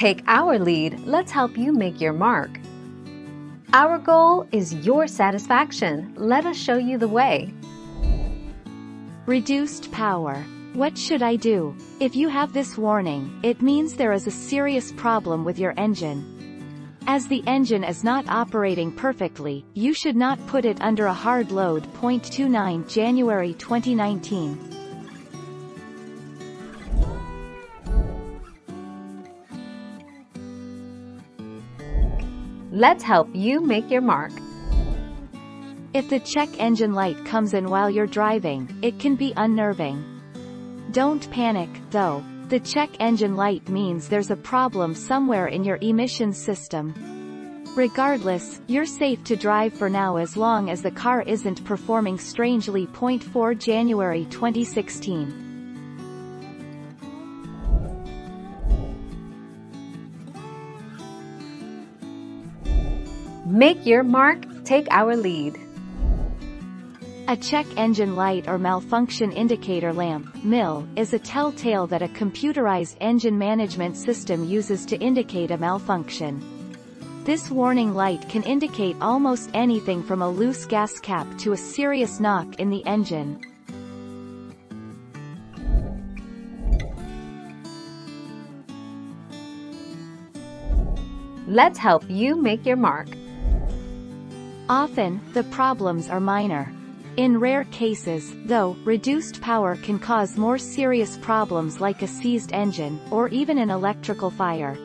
Take our lead, let's help you make your mark. Our goal is your satisfaction. Let us show you the way. Reduced power. What should I do? If you have this warning, it means there is a serious problem with your engine. As the engine is not operating perfectly, you should not put it under a hard load. 29 January 2019. Let's help you make your mark. If the check engine light comes in while you're driving, it can be unnerving. Don't panic, though. The check engine light means there's a problem somewhere in your emissions system. Regardless, you're safe to drive for now as long as the car isn't performing strangely. 4 January 2016. Make your mark, take our lead. A check engine light or malfunction indicator lamp MIL, is a telltale that a computerized engine management system uses to indicate a malfunction. This warning light can indicate almost anything from a loose gas cap to a serious knock in the engine. Let's help you make your mark. Often, the problems are minor. In rare cases, though, reduced power can cause more serious problems like a seized engine, or even an electrical fire.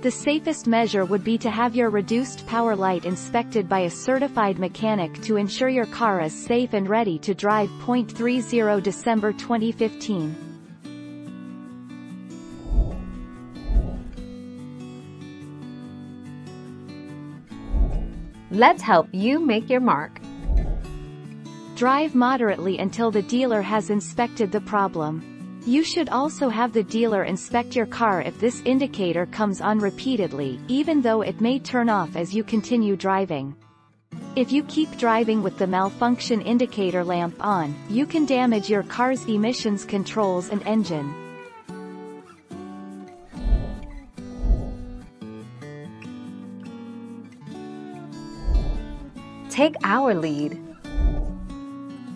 The safest measure would be to have your reduced power light inspected by a certified mechanic to ensure your car is safe and ready to drive. 30 December 2015. Let's help you make your mark. Drive moderately until the dealer has inspected the problem. You should also have the dealer inspect your car if this indicator comes on repeatedly, even though it may turn off as you continue driving. If you keep driving with the malfunction indicator lamp on, you can damage your car's emissions controls and engine. Take our lead.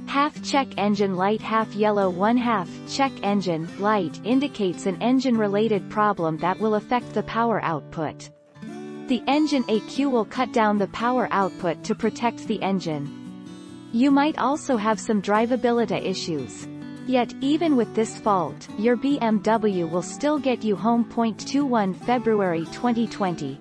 Half check engine light half yellow 1 half check engine light indicates an engine-related problem that will affect the power output. The engine ECU will cut down the power output to protect the engine. You might also have some drivability issues. Yet, even with this fault, your BMW will still get you home. 21 February 2020.